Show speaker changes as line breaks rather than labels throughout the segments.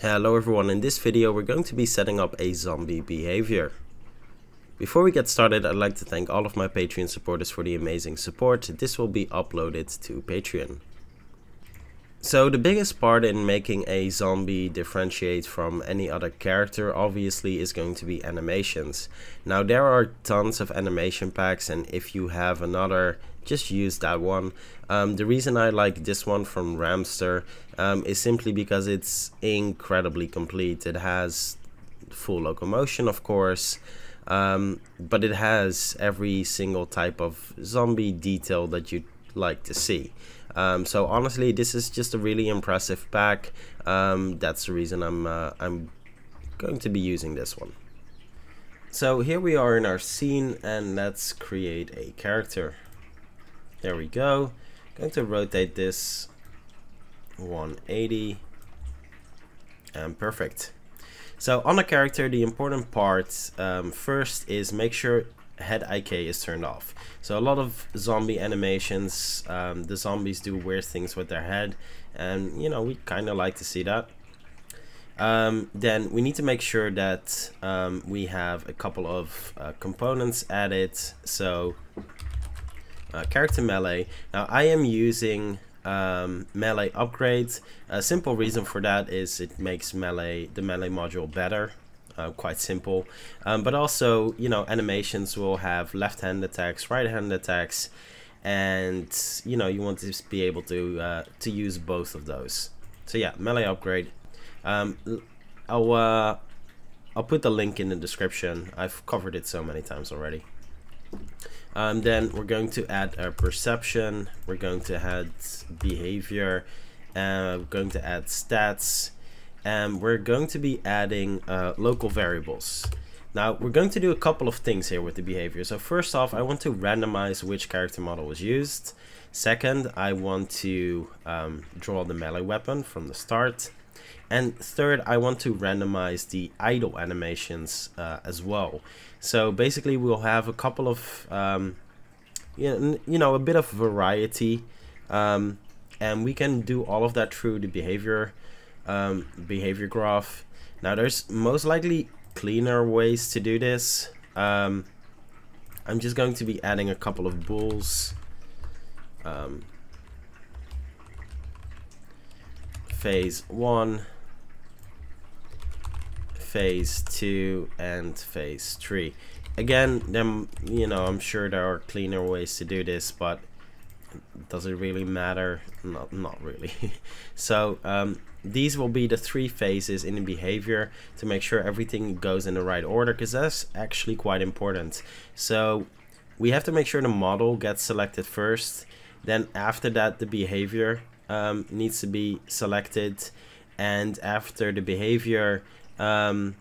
Hello everyone, in this video we're going to be setting up a zombie behavior. Before we get started, I'd like to thank all of my Patreon supporters for the amazing support. This will be uploaded to Patreon. So the biggest part in making a zombie differentiate from any other character obviously is going to be animations. Now there are tons of animation packs and if you have another just use that one. Um, the reason I like this one from Ramster um, is simply because it's incredibly complete. It has full locomotion of course, um, but it has every single type of zombie detail that you'd like to see. Um, so honestly, this is just a really impressive pack. Um, that's the reason I'm uh, I'm going to be using this one. So here we are in our scene and let's create a character. There we go. Going to rotate this 180 and perfect. So on a character, the important part um, first is make sure head IK is turned off. So a lot of zombie animations, um, the zombies do weird things with their head and you know, we kind of like to see that. Um, then we need to make sure that um, we have a couple of uh, components added. So uh, character melee. Now I am using um, melee upgrades. A simple reason for that is it makes melee the melee module better. Uh, quite simple, um, but also you know animations will have left hand attacks, right hand attacks, and you know you want to be able to uh, to use both of those. So yeah, melee upgrade. Um, I'll uh, I'll put the link in the description. I've covered it so many times already. Um, then we're going to add a perception, we're going to add behavior, and we're going to add stats, and we're going to be adding uh, local variables. Now we're going to do a couple of things here with the behavior. So first off, I want to randomize which character model was used. Second, I want to um, draw the melee weapon from the start. And third, I want to randomize the idle animations uh, as well. So basically we'll have a couple of, um, you, know, a bit of variety. Um, and we can do all of that through the behavior, um, behavior graph. Now there's most likely cleaner ways to do this. Um, I'm just going to be adding a couple of bools. Um, phase 1 phase 2 and phase 3 again them you know I'm sure there are cleaner ways to do this but does it really matter? Not not really. So um, these will be the three phases in the behavior to make sure everything goes in the right order because that's actually quite important. So we have to make sure the model gets selected first. Then after that the behavior um, needs to be selected. And after the behavior um,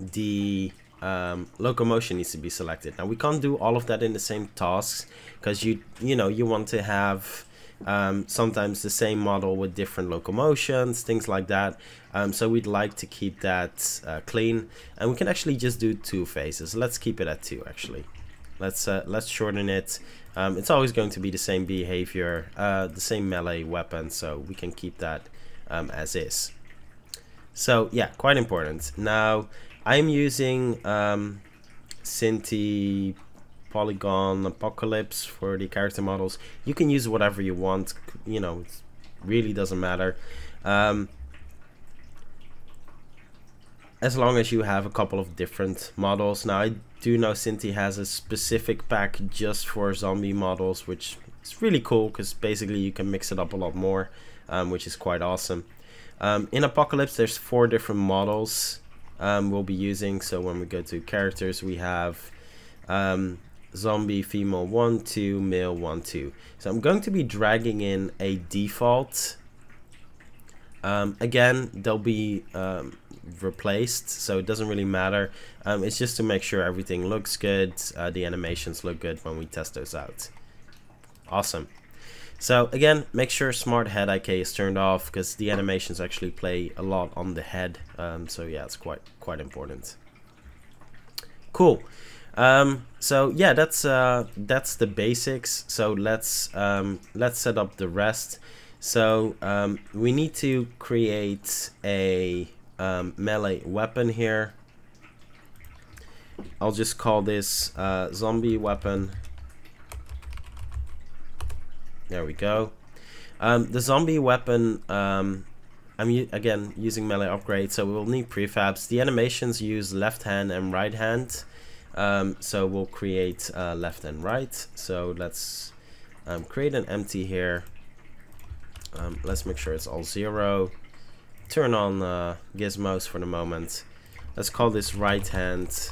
the um, locomotion needs to be selected. Now we can't do all of that in the same tasks because you you know you want to have um, sometimes the same model with different locomotions, things like that. Um, so we'd like to keep that uh, clean, and we can actually just do two phases. Let's keep it at two actually. Let's uh, let's shorten it. Um, it's always going to be the same behavior, uh, the same melee weapon, so we can keep that um, as is. So yeah, quite important. Now I'm using um, Synty Polygon Apocalypse for the character models. You can use whatever you want. You know, it really doesn't matter. Um, as long as you have a couple of different models. Now I do know Synty has a specific pack just for zombie models, which is really cool because basically you can mix it up a lot more, um, which is quite awesome. Um, in Apocalypse, there's four different models um, we'll be using. So when we go to characters, we have um, zombie female 1, 2, male 1, 2. So I'm going to be dragging in a default. Um, again, they'll be um, replaced, so it doesn't really matter. Um, it's just to make sure everything looks good, uh, the animations look good when we test those out. Awesome. So again, make sure smart head IK is turned off because the animations actually play a lot on the head. Um, so yeah, it's quite quite important. Cool. Um, so yeah, that's uh, that's the basics. So let's um, let's set up the rest. So um, we need to create a um, melee weapon here. I'll just call this uh, zombie weapon. There we go. Um, the zombie weapon, um, I'm again using melee upgrade, so we'll need prefabs. The animations use left hand and right hand. Um, so we'll create uh, left and right. So let's um, create an empty here. Um, let's make sure it's all zero. Turn on uh, gizmos for the moment. Let's call this right hand.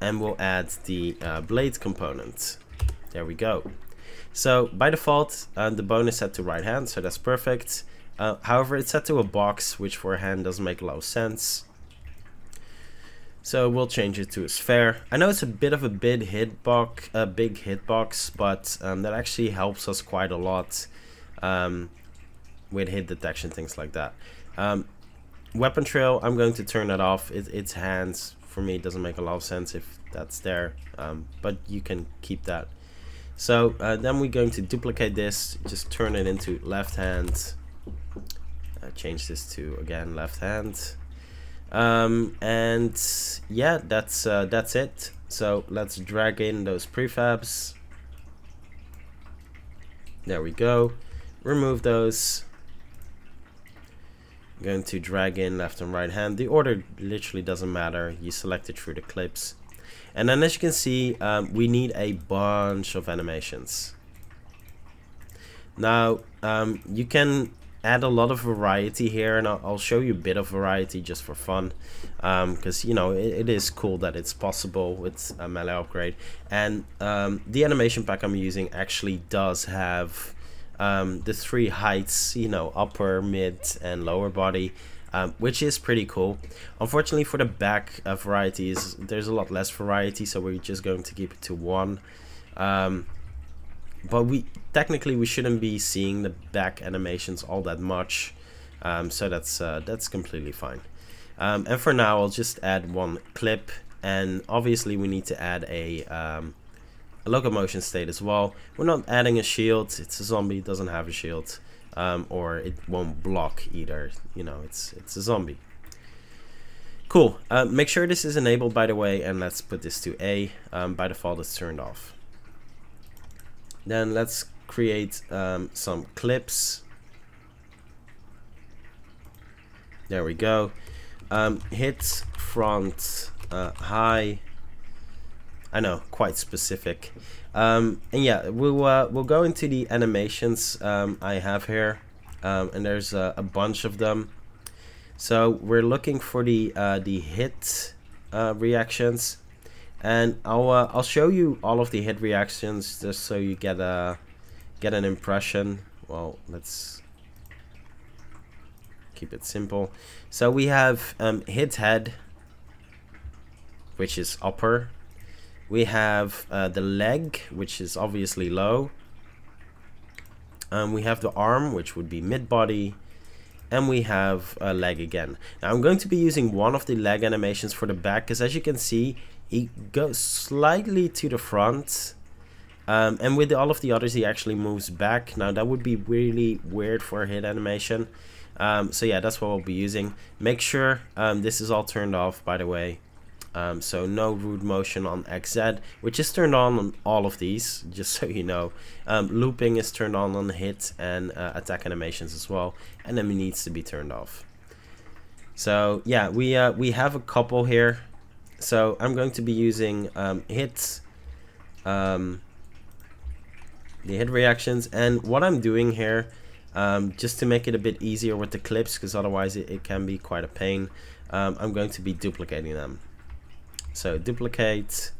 And we'll add the uh, blade component. There we go. So by default, uh, the bone is set to right hand, so that's perfect. Uh, however, it's set to a box, which for a hand doesn't make a lot of sense. So we'll change it to a sphere. I know it's a bit of a big hitbox, a big hitbox, but um, that actually helps us quite a lot um, with hit detection, things like that. Um, weapon trail, I'm going to turn that off. It, it's hands. For me, it doesn't make a lot of sense if that's there, um, but you can keep that. So uh, then we're going to duplicate this, just turn it into left hand. Uh, change this to, again, left hand. Um, and yeah, that's, uh, that's it. So let's drag in those prefabs. There we go remove those. I'm going to drag in left and right hand. The order literally doesn't matter. You select it through the clips. And then as you can see, um, we need a bunch of animations. Now, um, you can add a lot of variety here and I'll, show you a bit of variety just for fun because um, you know it, it is cool that it's possible with a melee upgrade and um, the animation pack I'm using actually does have um, the three heights, you know, upper, mid, and lower body, um, which is pretty cool. Unfortunately for the back uh, varieties, there's a lot less variety, so we're just going to keep it to one. Um, but we technically we shouldn't be seeing the back animations all that much, um, so that's uh, that's completely fine. Um, and for now, I'll just add one clip, and obviously we need to add a um, a locomotion state as well. We're not adding a shield. It's a zombie. Doesn't have a shield. Um, or it won't block either. You know, it's, it's a zombie. Cool. Uh, make sure this is enabled, by the way, and let's put this to A. Um, by default, it's turned off. Then let's create um, some clips. There we go. Um, hit front uh, high I know, quite specific. Um, and yeah, we'll uh, we'll go into the animations um, I have here, um, and there's a bunch of them. So we're looking for the uh, the hit uh, reactions, and I'll uh, I'll show you all of the hit reactions just so you get a get an impression. Well, let's keep it simple. So we have um, hit head, which is upper we have uh, the leg, which is obviously low. Um, we have the arm, which would be mid-body. And we have a leg again. Now I'm going to be using one of the leg animations for the back, because as you can see, he goes slightly to the front. Um, and with all of the others, he actually moves back. Now that would be really weird for a hit animation. Um, so yeah, that's what we'll be using. Make sure um, this is all turned off, by the way. Um, so no root motion on XZ, which is turned on on all of these, just so you know. Um, looping is turned on on hit and uh, attack animations as well, and then needs to be turned off. So yeah, we uh, we have a couple here. So I'm going to be using um, hits, um, the hit reactions, and what I'm doing here, um, just to make it a bit easier with the clips, because otherwise it, it, can be quite a pain. Um, I'm going to be duplicating them. So duplicate,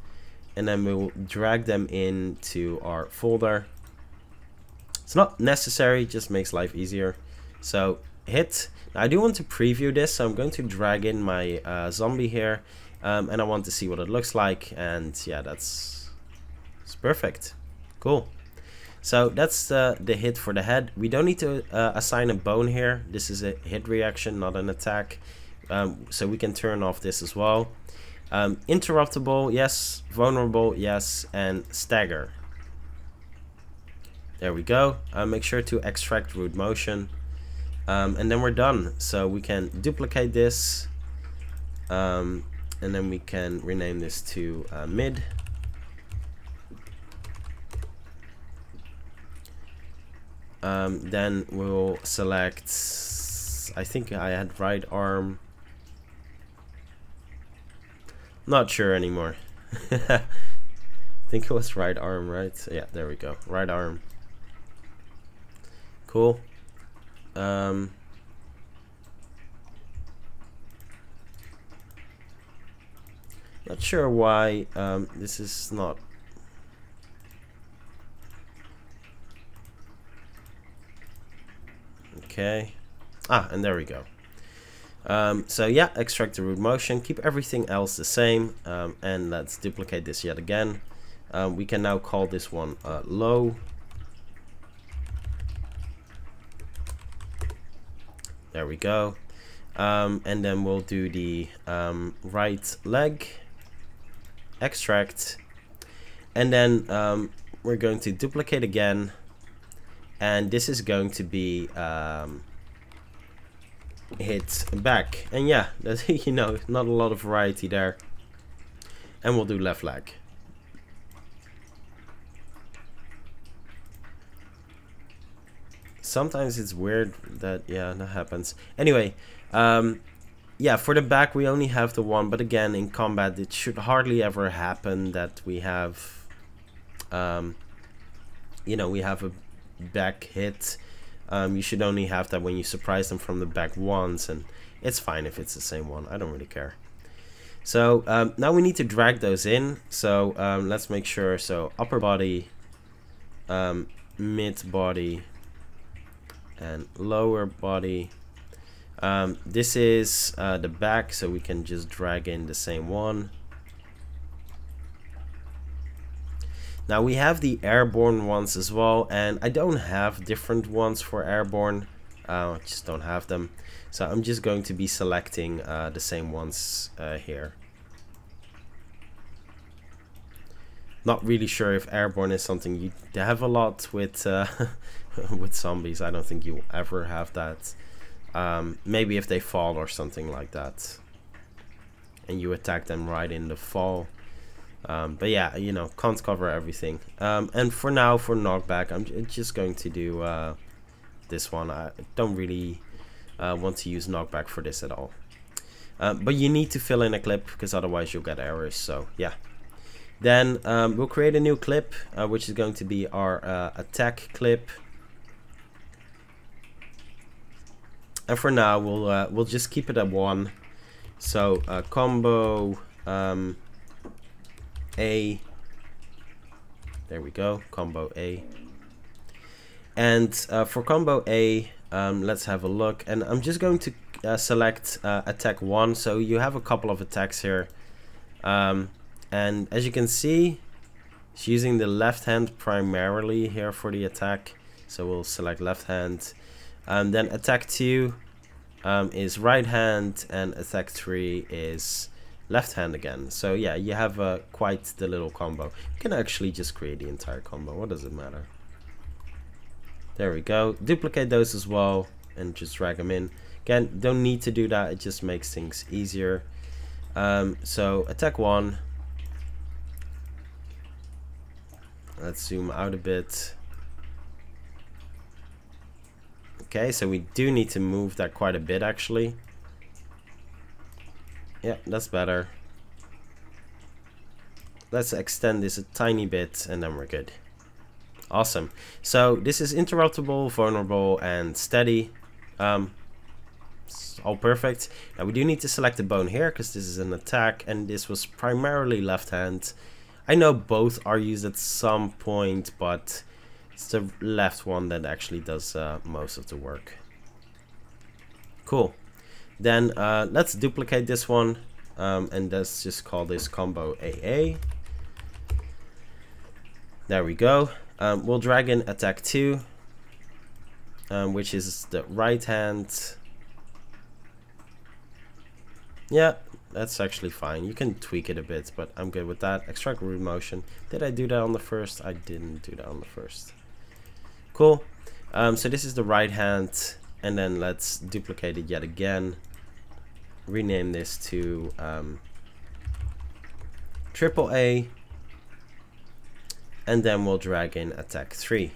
and then we'll drag them into our folder. It's not necessary, just makes life easier. So hit. Now I do want to preview this, so I'm going to drag in my uh, zombie here, um, and I want to see what it looks like. And yeah, that's it's perfect. Cool. So that's the, the hit for the head. We don't need to uh, assign a bone here. This is a hit reaction, not an attack. Um, so we can turn off this as well. Um, interruptible, yes. Vulnerable, yes. And stagger. There we go. Uh, make sure to extract root motion. Um, and then we're done. So we can duplicate this. Um, and then we can rename this to uh, mid. Um, then we'll select, I think I had right arm. Not sure anymore. I think it was right arm, right? Yeah, there we go. Right arm. Cool. Um, not sure why um, this is not okay ah and there we go um, so yeah extract the root motion keep everything else the same um, and let's duplicate this yet again um, we can now call this one uh, low There we go. Um, and then we'll do the um, right leg, extract, and then um, we're going to duplicate again. And this is going to be um, hit back. And yeah, that's, you know, not a lot of variety there. And we'll do left leg. sometimes it's weird that yeah that happens anyway um yeah for the back we only have the one but again in combat it should hardly ever happen that we have um you know we have a back hit um you should only have that when you surprise them from the back once and it's fine if it's the same one. I don't really care. So um, now we need to drag those in. So um, let's make sure. So upper body um, mid body and lower body. Um, this is uh, the back so we can just drag in the same one now we have the airborne ones as well and I don't have different ones for airborne uh, I just don't have them so I'm just going to be selecting uh, the same ones uh, here not really sure if airborne is something you have a lot with uh, with zombies. I don't think you ever have that. Um, maybe if they fall or something like that, and you attack them right in the fall. Um, but yeah, you know, can't cover everything. Um, and for now, for knockback, I'm just going to do uh, this one. I don't really uh, want to use knockback for this at all. Um, but you need to fill in a clip because otherwise you'll get errors. So yeah. Then um, we'll create a new clip, uh, which is going to be our uh, attack clip. And for now, we'll uh, we'll just keep it at one. So uh, combo um, A. There we go, combo A. And uh, for combo A, um, let's have a look. And I'm just going to uh, select uh, attack one. So you have a couple of attacks here. Um, and as you can see, it's using the left hand primarily here for the attack. So we'll select left hand. And then attack 2 um, is right hand and attack 3 is left hand again. So yeah, you have uh, quite the little combo. You can actually just create the entire combo. What does it matter? There we go. Duplicate those as well and just drag them in. Again, don't need to do that. It just makes things easier. Um, so attack 1 Let's zoom out a bit. Okay, so we do need to move that quite a bit actually. Yeah, that's better. Let's extend this a tiny bit and then we're good. Awesome. So this is interruptible, vulnerable, and steady. Um, all perfect. Now we do need to select the bone here because this is an attack and this was primarily left hand. I know both are used at some point, but it's the left one that actually does uh, most of the work. Cool. Then uh, let's duplicate this one um, and let's just call this combo AA. There we go. Um, we'll drag in attack 2, um, which is the right hand. Yeah, that's actually fine. You can tweak it a bit, but I'm good with that. Extract root motion. Did I do that on the first? I didn't do that on the first. Cool. Um, so this is the right hand and then let's duplicate it yet again. Rename this to um, triple A. And then we'll drag in attack 3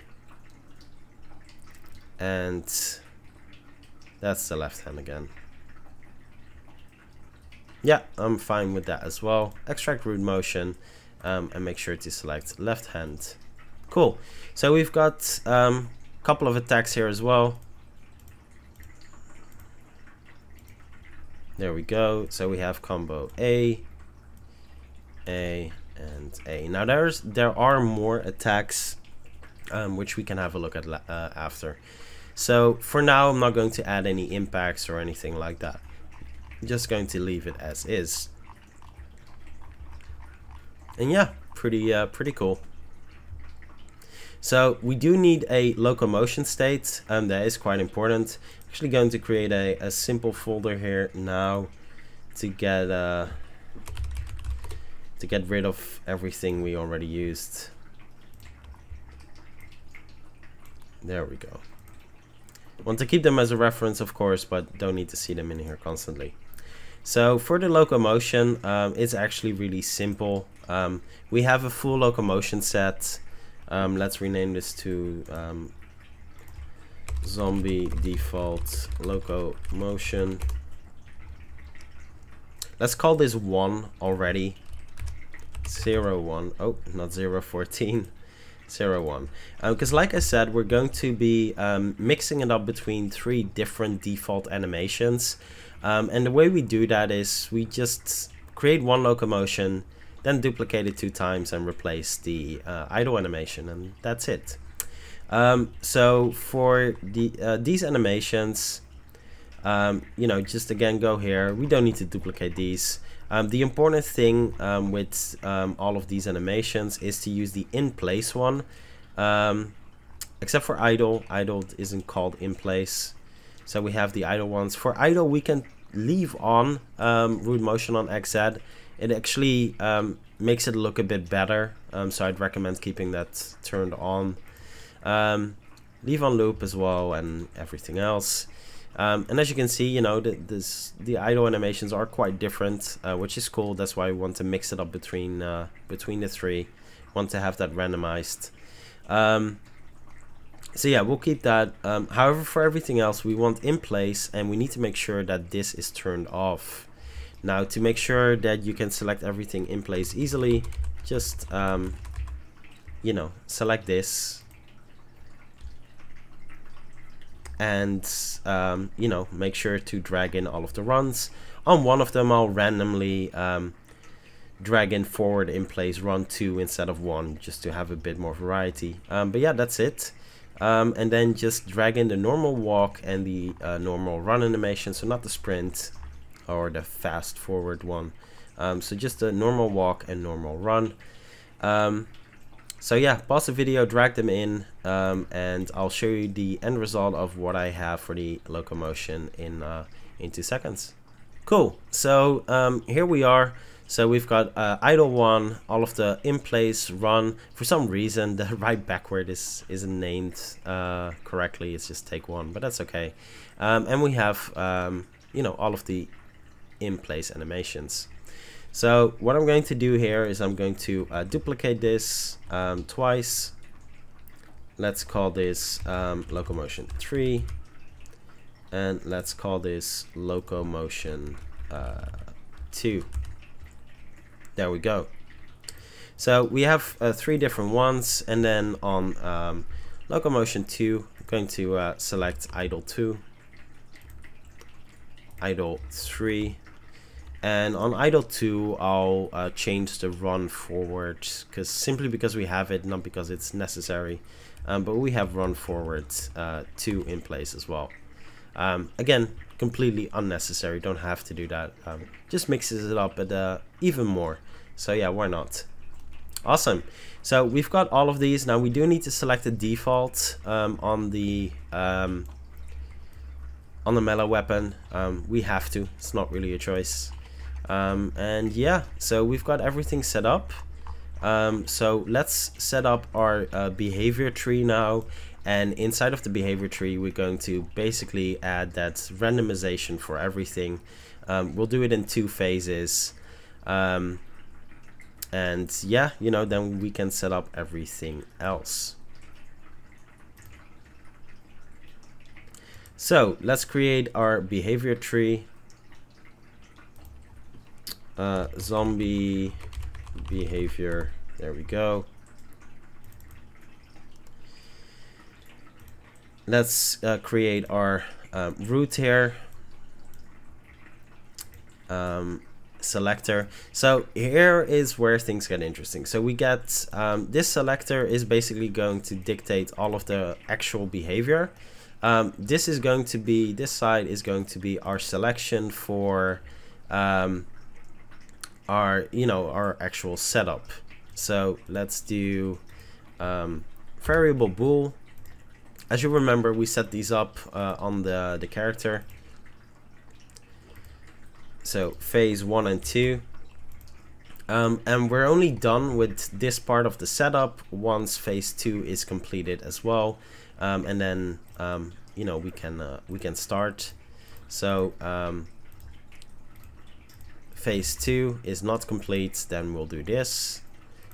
and that's the left hand again. Yeah I'm fine with that as well. Extract root motion um, and make sure to select left hand. Cool. So we've got a um, couple of attacks here as well there we go so we have combo A A and A. Now there's there are more attacks um, which we can have a look at uh, after. So for now I'm not going to add any impacts or anything like that. I'm just going to leave it as is. And yeah, pretty uh, pretty cool. So we do need a locomotion state, um, that is quite important. Actually going to create a, a simple folder here now to get uh, to get rid of everything we already used. There we go. Want to keep them as a reference, of course, but don't need to see them in here constantly. So for the locomotion, um, it's actually really simple. Um, we have a full locomotion set. Um, let's rename this to um, zombie default locomotion. Let's call this one already. Zero one. Oh not zero fourteen. Zero one. Because um, like I said we're going to be um, mixing it up between three different default animations. Um, and the way we do that is we just create one locomotion then duplicate it two times and replace the uh, idle animation and that's it um, so for the uh, these animations um, you know just again go here we don't need to duplicate these um, the important thing um, with um, all of these animations is to use the in place one. Um, except for idle, idle isn't called in place. So we have the idle ones. For idle, we can leave on root motion on XZ. It actually makes it look a bit better. so I'd recommend keeping that turned on. Leave on loop as well and everything else. Um, and as you can see, you know, the, this, the idle animations are quite different, uh, which is cool. That's why we want to mix it up between uh, between the three. Want to have that randomized. Um, so yeah, we'll keep that. Um, however, for everything else, we want in place, and we need to make sure that this is turned off. Now, to make sure that you can select everything in place easily, just um, you know, select this and um, you know make sure to drag in all of the runs. On one of them I'll randomly um, drag in forward in place run 2 instead of 1 just to have a bit more variety. Um, but yeah that's it. Um, and then just drag in the normal walk and the uh, normal run animation. So not the sprint or the fast forward one. Um, so just the normal walk and normal run. Um, so yeah, pause the video, drag them in, um, and I'll show you the end result of what I have for the locomotion in, uh, in two seconds. Cool, so um, here we are. So we've got uh, idle one, all of the in place run. For some reason, the right backward is isn't named uh, correctly. It's just take one, but that's okay. Um, and we have um, you know all of the in place animations. So what I'm going to do here is I'm going to uh, duplicate this um, twice. Let's call this um, locomotion 3 and let's call this locomotion uh, 2. There we go. So we have uh, three different ones and then on um, locomotion 2 I'm going to uh, select idle 2 idle 3 and on idle 2 I'll uh, change the run forward because simply because we have it not because it's necessary. Um, but we have run forward uh, 2 in place as well. Um, again completely unnecessary. Don't have to do that. Um, just mixes it up uh, even more. So yeah why not? Awesome. So we've got all of these. Now we do need to select the default um, on the um, on the melee weapon. Um, we have to. It's not really a choice um, and yeah, so we've got everything set up. Um, so let's set up our uh, behavior tree now. And inside of the behavior tree, we're going to basically add that randomization for everything. Um, we'll do it in two phases. Um, and yeah, you know, then we can set up everything else. So let's create our behavior tree. Uh, zombie behavior. There we go. Let's uh, create our um, root here. Um, selector. So here is where things get interesting. So we get um, this selector is basically going to dictate all of the actual behavior. Um, this is going to be, this side is going to be our selection for um, our, you know, our actual setup. So let's do um, variable bool. As you remember, we set these up uh, on the, the character. So phase one and two. Um, and we're only done with this part of the setup once phase two is completed as well. Um, and then, um, you know, we can, uh, we can start. So, um, phase 2 is not complete, then we'll do this.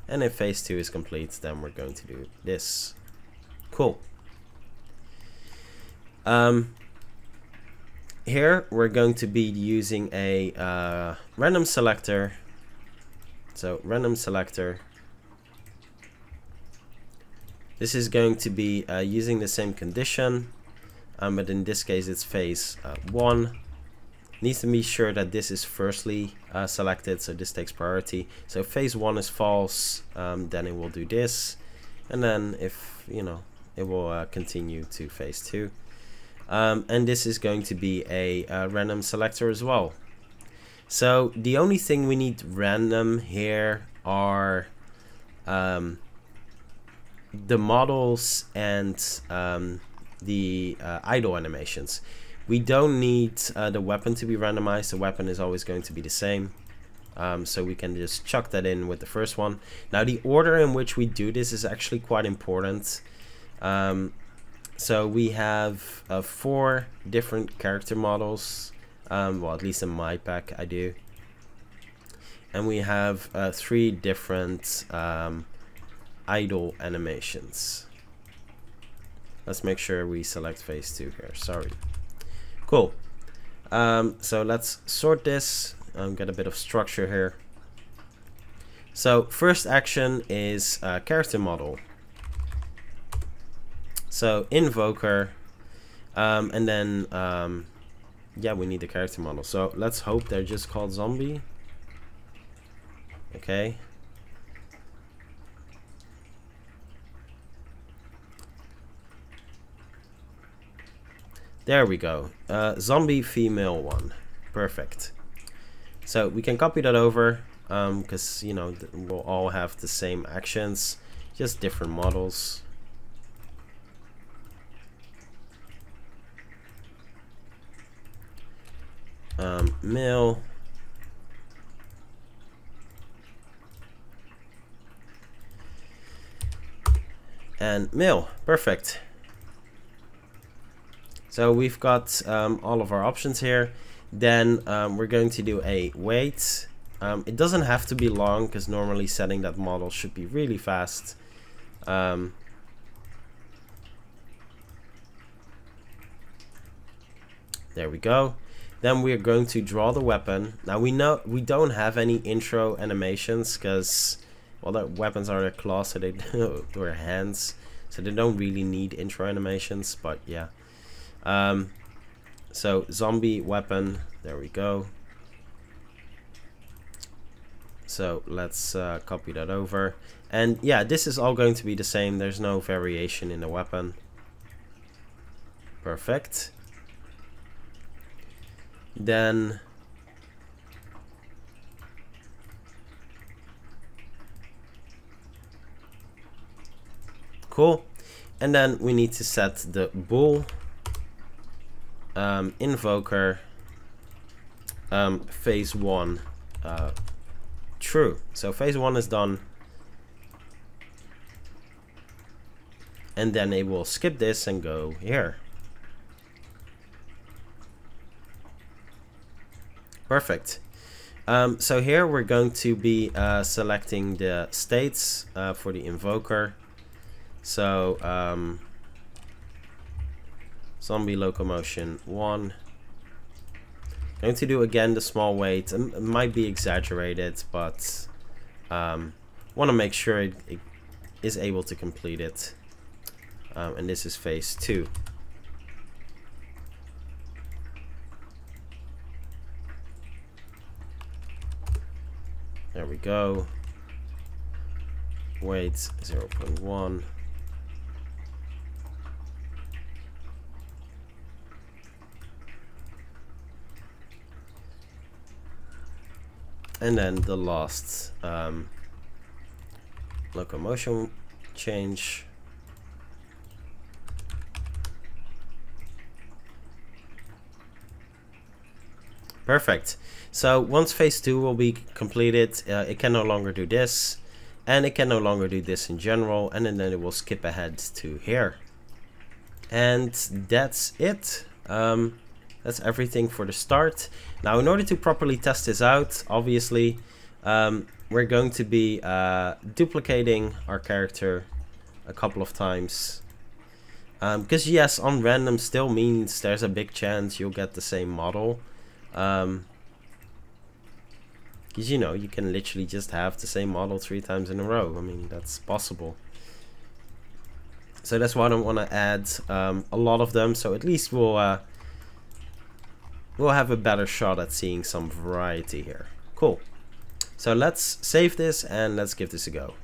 And if phase 2 is complete, then we're going to do this. Cool. Um, here we're going to be using a uh, random selector. So random selector. This is going to be uh, using the same condition, um, but in this case it's phase uh, 1 needs to be sure that this is firstly uh, selected so this takes priority. So if phase one is false um, then it will do this. And then if you know it will uh, continue to phase two. Um, and this is going to be a, a, random selector as well. So the only thing we need random here are um, the models and um, the uh, idle animations we don't need uh, the weapon to be randomized. The weapon is always going to be the same. Um, so we can just chuck that in with the first one. Now the order in which we do this is actually quite important. Um, so we have uh, four different character models. Um, well, at least in my pack I do. And we have uh, three different um, idle animations. Let's make sure we select phase 2 here, sorry. Cool. Um, so let's sort this and get a bit of structure here. So first action is a character model. So invoker, um, and then um, yeah, we need the character model. So let's hope they're just called zombie. Okay. There we go. Uh, zombie female one. Perfect. So we can copy that over because, um, you know, we'll all have the same actions, just different models. Um, male. And male. Perfect. So we've got um, all of our options here. Then um, we're going to do a wait. Um, it doesn't have to be long because normally setting that model should be really fast. Um, there we go. Then we're going to draw the weapon. Now we know we don't have any intro animations because well the weapons are their claws so they do their hands so they don't really need intro animations but yeah um, so zombie weapon, there we go. So let's uh, copy that over. And yeah, this is all going to be the same. There's no variation in the weapon. Perfect. Then cool. And then we need to set the bool um, invoker um, phase one uh, true. So phase one is done. And then it will skip this and go here. Perfect. Um, so here we're going to be uh, selecting the states uh, for the invoker. So um, zombie locomotion 1. Going to do again the small wait. It might be exaggerated, but um, want to make sure it, it is able to complete it. Um, and this is phase 2. There we go. Wait 0 0.1. And then the last um, locomotion change. Perfect. So once phase 2 will be completed, uh, it can no longer do this. And it can no longer do this in general. And then it will skip ahead to here. And that's it. Um, that's everything for the start. Now in order to properly test this out, obviously, um, we're going to be uh, duplicating our character a couple of times. Because um, yes, on random still means there's a big chance you'll get the same model. Um, because, you know, you can literally just have the same model three times in a row. I mean, that's possible. So that's why I don't want to add um, a lot of them. So at least we'll, uh, we'll have a better shot at seeing some variety here. Cool. So let's save this and let's give this a go.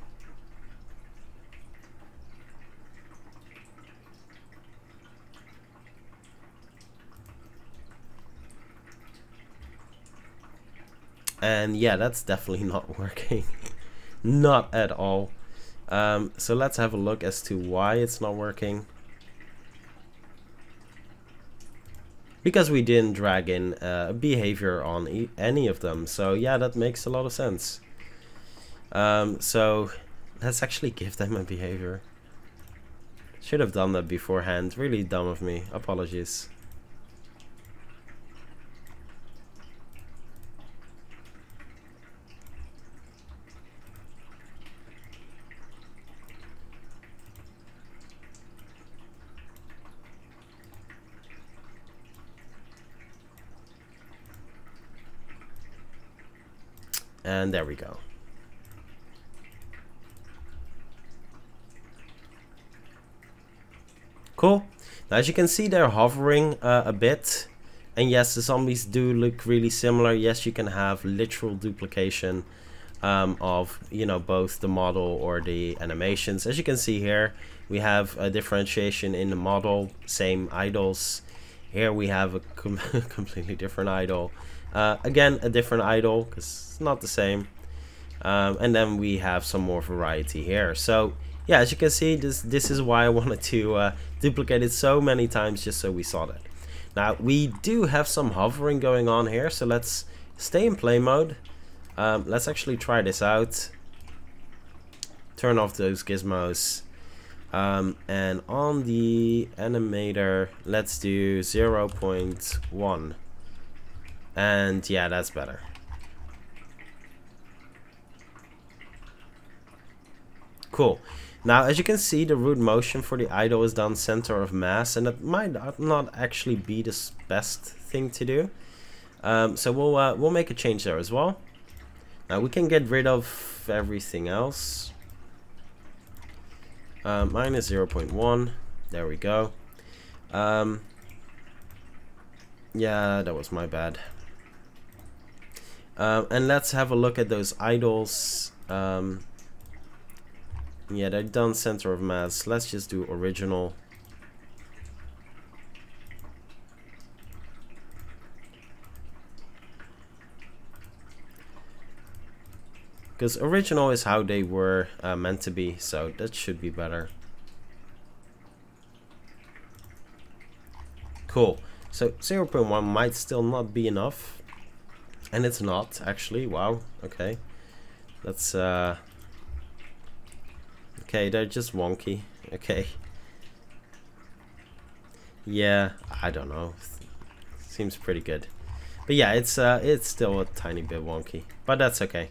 And yeah, that's definitely not working. not at all. Um, so let's have a look as to why it's not working. Because we didn't drag in uh, behavior on e any of them. So yeah, that makes a lot of sense. Um, so let's actually give them a behavior. Should have done that beforehand. Really dumb of me. Apologies. And there we go. Cool. Now as you can see they're hovering uh, a bit. And yes, the zombies do look really similar. Yes, you can have literal duplication um, of, you know, both the model or the animations. As you can see here, we have a differentiation in the model, same idles. Here we have a com completely different idle. Uh, again, a different idle, because it's not the same. Um, and then we have some more variety here. So yeah, as you can see, this this is why I wanted to uh, duplicate it so many times just so we saw that. Now we do have some hovering going on here, so let's stay in play mode. Um, let's actually try this out. Turn off those gizmos. Um, and on the animator, let's do 0 0.1. And yeah, that's better. Cool. Now, as you can see, the root motion for the idle is done center of mass, and that might not actually be the best thing to do. Um, so we'll uh, we'll make a change there as well. Now we can get rid of everything else. Uh, minus 0.1. There we go. Um, yeah, that was my bad. Um, and let's have a look at those idles. Um, yeah, they're done center of mass. Let's just do original. Because original is how they were uh, meant to be, so that should be better. Cool. So 0.1 might still not be enough. And it's not, actually. Wow. Okay. That's, uh... Okay, they're just wonky. Okay. Yeah, I don't know. Seems pretty good. But yeah, it's uh, it's still a tiny bit wonky, but that's okay.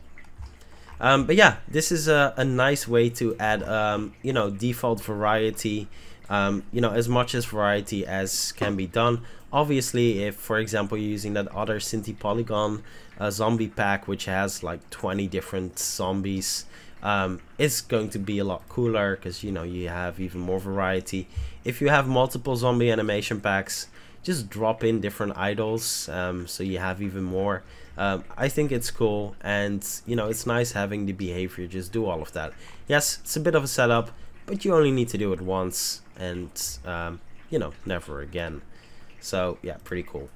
Um, but yeah, this is a, a nice way to add, um, you know, default variety, um, you know, as much as variety as can be done. Obviously, if, for example, you're using that other Synty Polygon uh, zombie pack, which has like 20 different zombies, um, it's going to be a lot cooler because, you know, you have even more variety. If you have multiple zombie animation packs, just drop in different idles um, so you have even more. Um, I think it's cool and you know it's nice having the behavior just do all of that. Yes it's a bit of a setup but you only need to do it once and um, you know never again so yeah pretty cool.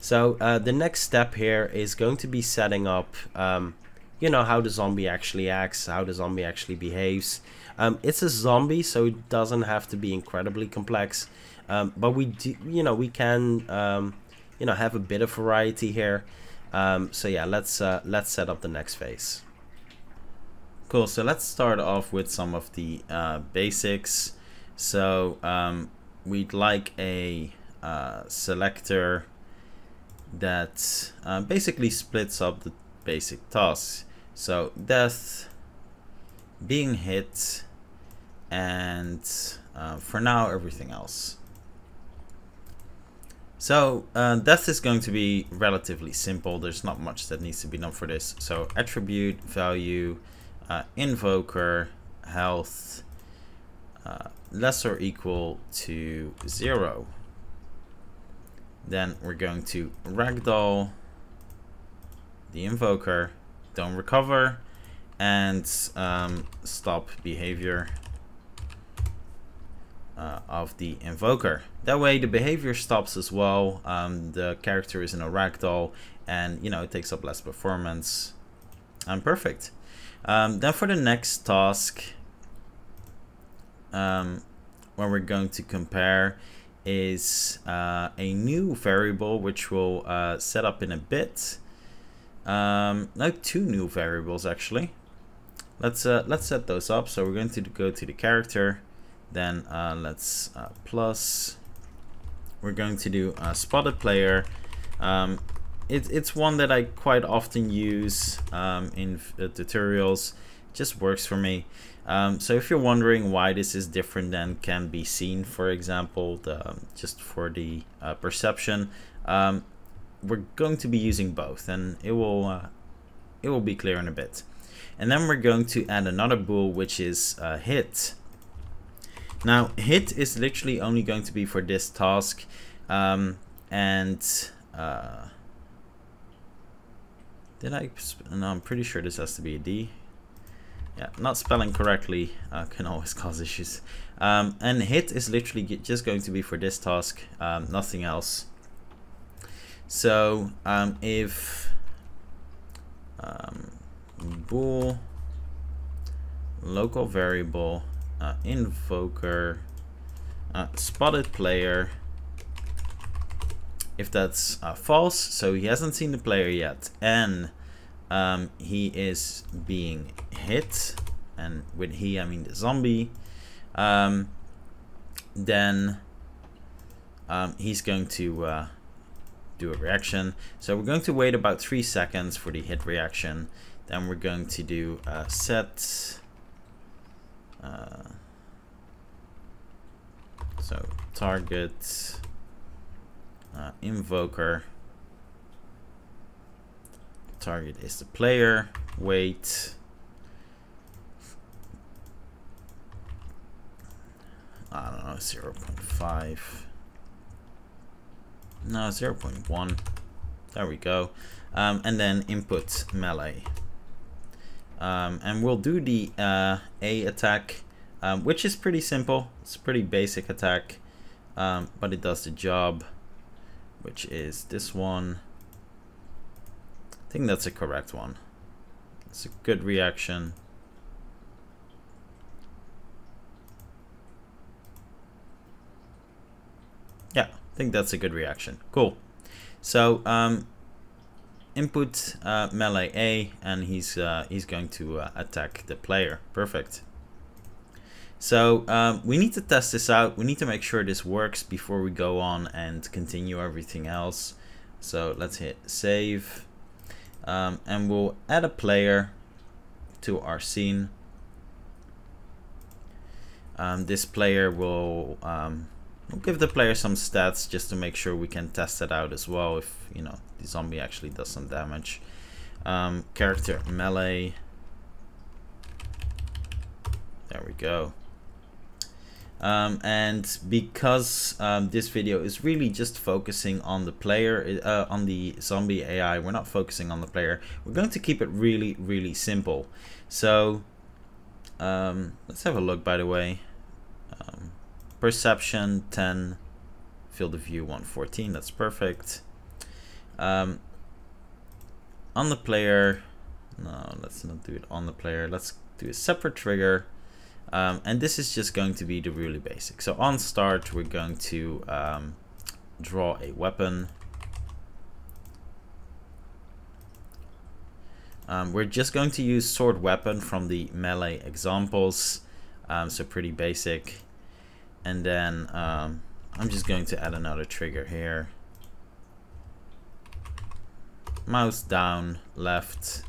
So uh, the next step here is going to be setting up um, you know how the zombie actually acts how the zombie actually behaves. Um, it's a zombie so it doesn't have to be incredibly complex. Um, but we do you know we can um, you know have a bit of variety here. Um, so yeah, let's uh, let's set up the next phase. Cool, so let's start off with some of the uh, basics. So um, we'd like a uh, selector that uh, basically splits up the basic tasks. So death, being hit, and uh, for now everything else. So uh, death is going to be relatively simple. There's not much that needs to be done for this. So attribute, value, uh, invoker, health, uh, less or equal to zero. Then we're going to ragdoll the invoker, don't recover, and um, stop behavior uh, of the invoker. That way the behavior stops as well. Um, the character is in a ragdoll and you know it takes up less performance. And perfect. Um, then for the next task, um, when we're going to compare is uh, a new variable which we'll uh, set up in a bit. Um, no, two new variables actually. Let's uh, let's set those up. So we're going to go to the character then uh, let's uh, plus. We're going to do a spotted player. Um, it, it's one that I quite often use um, in uh, tutorials. It just works for me. Um, so if you're wondering why this is different than can be seen, for example, the, um, just for the uh, perception, um, we're going to be using both, and it will uh, it will be clear in a bit. And then we're going to add another bool, which is uh, hit. Now, hit is literally only going to be for this task. Um, and, uh, did I, no, I'm pretty sure this has to be a D. Yeah, not spelling correctly uh, can always cause issues. Um, and hit is literally just going to be for this task, um, nothing else. So um, if um, bool local variable uh, invoker, uh, spotted player. If that's uh, false, so he hasn't seen the player yet, and um, he is being hit, and with he I mean the zombie, um, then um, he's going to uh, do a reaction. So we're going to wait about three seconds for the hit reaction. Then we're going to do uh, set uh, so target uh, invoker target is the player. Wait I don't know 0 0.5 no 0 0.1 there we go. Um, and then input melee. Um, and we'll do the uh, A attack, um, which is pretty simple. It's a pretty basic attack, um, but it does the job, which is this one. Think that's a correct one. It's a good reaction. Yeah, I think that's a good reaction. Cool. So um, input uh, melee A and he's uh, he's going to uh, attack the player perfect So um, we need to test this out. We need to make sure this works before we go on and continue everything else. So let's hit save. Um, and we'll add a player to our scene. Um, this player will um, we'll give the player some stats just to make sure we can test it out as well if you know the zombie actually does some damage. Um, character melee. There we go. Um, and because um, this video is really just focusing on the player, uh, on the zombie AI, we're not focusing on the player. We're going to keep it really, really simple. So um, let's have a look, by the way. Um, perception 10, field of view 114, that's perfect. Um, on the player, no, let's not do it on the player. Let's do a separate trigger um, and this is just going to be the really basic. So on start, we're going to um, draw a weapon. Um, we're just going to use sword weapon from the melee examples. Um, so pretty basic. And then um, I'm just going to add another trigger here. Mouse down, left,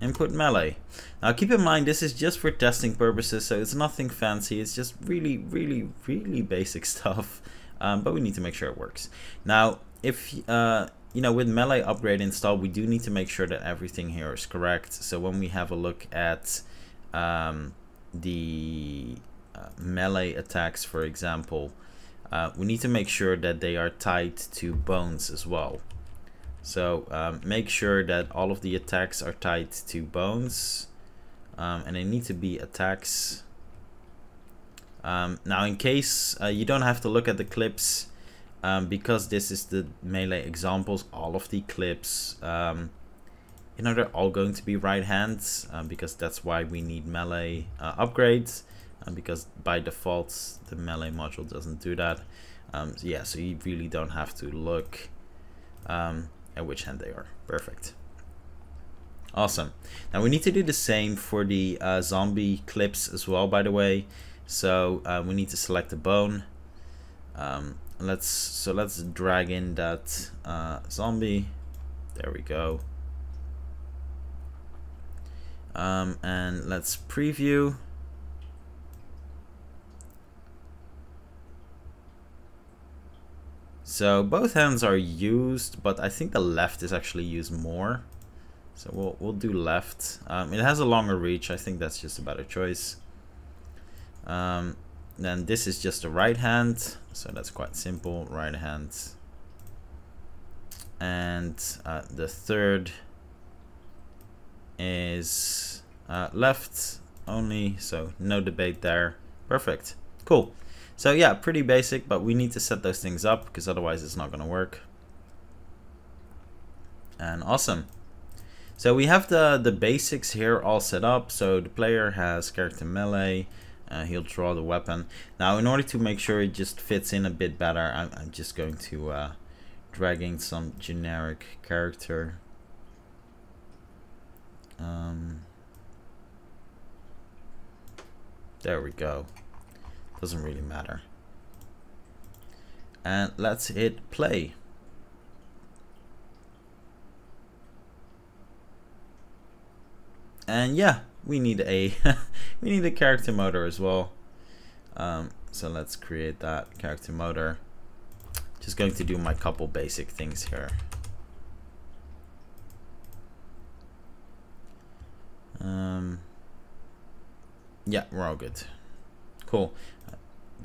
input melee. Now keep in mind this is just for testing purposes so it's nothing fancy it's just really really really basic stuff um, but we need to make sure it works. Now if uh, you know with melee upgrade installed we do need to make sure that everything here is correct so when we have a look at um, the uh, melee attacks for example uh, we need to make sure that they are tied to bones as well so um, make sure that all of the attacks are tied to bones um, and they need to be attacks. Um, now in case uh, you don't have to look at the clips um, because this is the melee examples, all of the clips, um, you know, they're all going to be right hands um, because that's why we need melee uh, upgrades because by default the melee module doesn't do that. So yeah, so you really don't have to look. Um, and which hand they are. Perfect. Awesome. Now we need to do the same for the uh, zombie clips as well, by the way. So uh, we need to select a bone. Um, let's so let's drag in that uh, zombie. There we go. Um, and let's preview. So both hands are used, but I think the left is actually used more. So we'll, we'll do left. Um, it has a longer reach. I think that's just a better choice. Um, then this is just the right hand. So that's quite simple. Right hand. And uh, the third is uh, left only. So no debate there. Perfect. Cool. So yeah, pretty basic, but we need to set those things up because otherwise it's not going to work. And awesome. So we have the, the basics here all set up. So the player has character melee. Uh, he'll draw the weapon. Now in order to make sure it just fits in a bit better, I'm, I'm just going to uh, drag in some generic character. Um, there we go. Doesn't really matter. And let's hit play. And yeah, we need a we need a character motor as well. Um, so let's create that character motor. Just going to do my couple basic things here. Um, yeah, we're all good. Cool.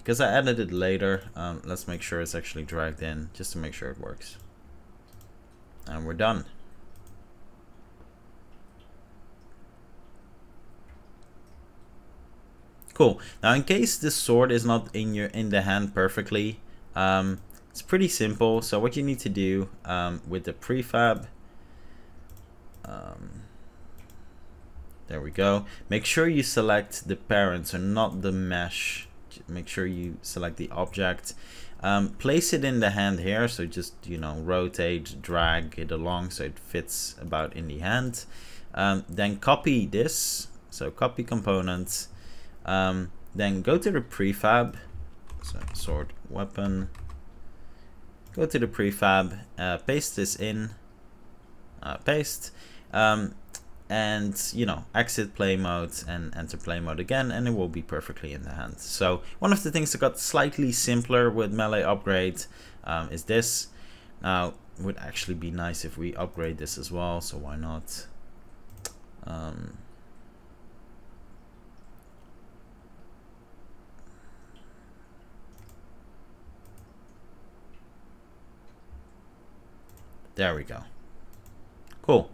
Because I added it later, um, let's make sure it's actually dragged in just to make sure it works. And we're done. Cool. Now, in case this sword is not in your in the hand perfectly, um, it's pretty simple. So what you need to do um, with the prefab, um, there we go. Make sure you select the parent, so not the mesh. Make sure you select the object. Um, place it in the hand here, so just, you know, rotate, drag it along so it fits about in the hand. Um, then copy this, so copy components. Um, then go to the prefab, so sword weapon. Go to the prefab, uh, paste this in, uh, paste, um, and you know exit play mode and enter play mode again, and it will be perfectly in the hand. So one of the things that got slightly simpler with melee upgrade um, is this. Now would actually be nice if we upgrade this as well, so why not? Um, There we go. Cool.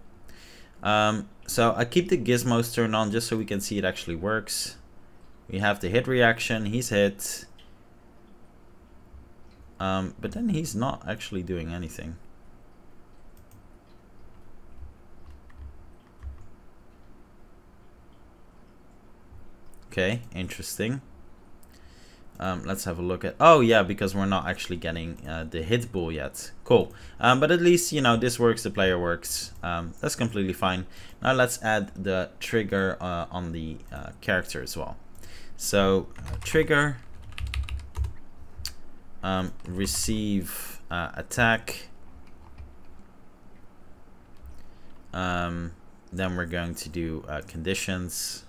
Um, so I keep the gizmos turned on just so we can see it actually works. We have the hit reaction, he's hit. Um, but then he's not actually doing anything. Okay, interesting. Um, let's have a look at... Oh, yeah, because we're not actually getting uh, the hit bool yet. Cool. Um, but at least, you know, this works, the player works. Um, that's completely fine. Now let's add the trigger uh, on the uh, character as well. So, uh, trigger, um, receive uh, attack. Um, then we're going to do uh, conditions.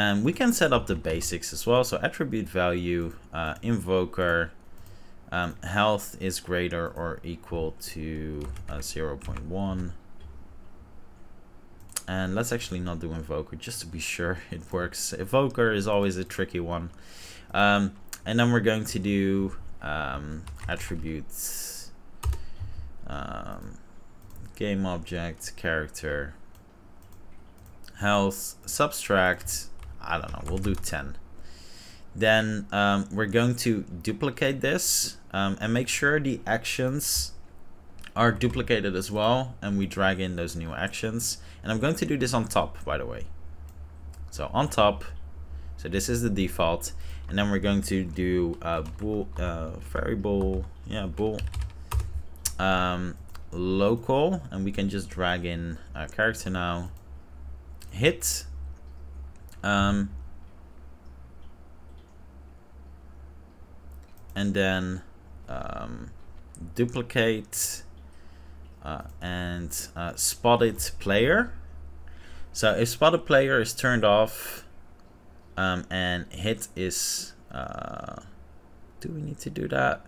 And we can set up the basics as well. So attribute value, uh, invoker, um, health is greater or equal to uh, 0.1. And let's actually not do invoker just to be sure it works. Evoker is always a tricky one. Um, and then we're going to do um, attributes, um, game object, character, health, subtract, I don't know, we'll do 10. Then um, we're going to duplicate this um, and make sure the actions are duplicated as well and we drag in those new actions. And I'm going to do this on top, by the way. So on top, so this is the default. And then we're going to do a bool, uh, variable, yeah, bool, um, local, and we can just drag in a character now, hit, um, and then um, duplicate uh, and uh, spotted player. So if spotted player is turned off um, and hit is, uh, do we need to do that?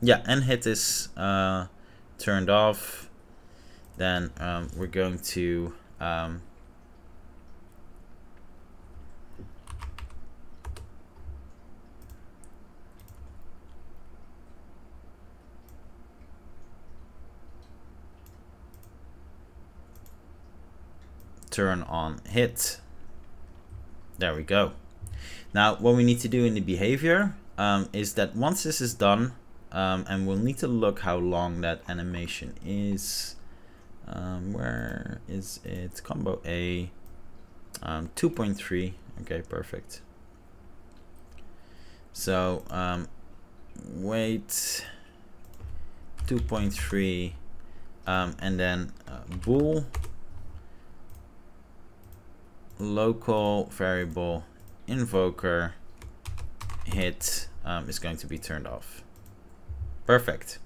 Yeah, and hit is uh, turned off. Then um, we're going to um, turn on hit. There we go. Now, what we need to do in the behavior um, is that once this is done, um, and we'll need to look how long that animation is. Um, where is it? Combo A. Um, 2.3. Okay, perfect. So, um, wait. 2.3. Um, and then uh, bool local variable invoker hit um, is going to be turned off. Perfect.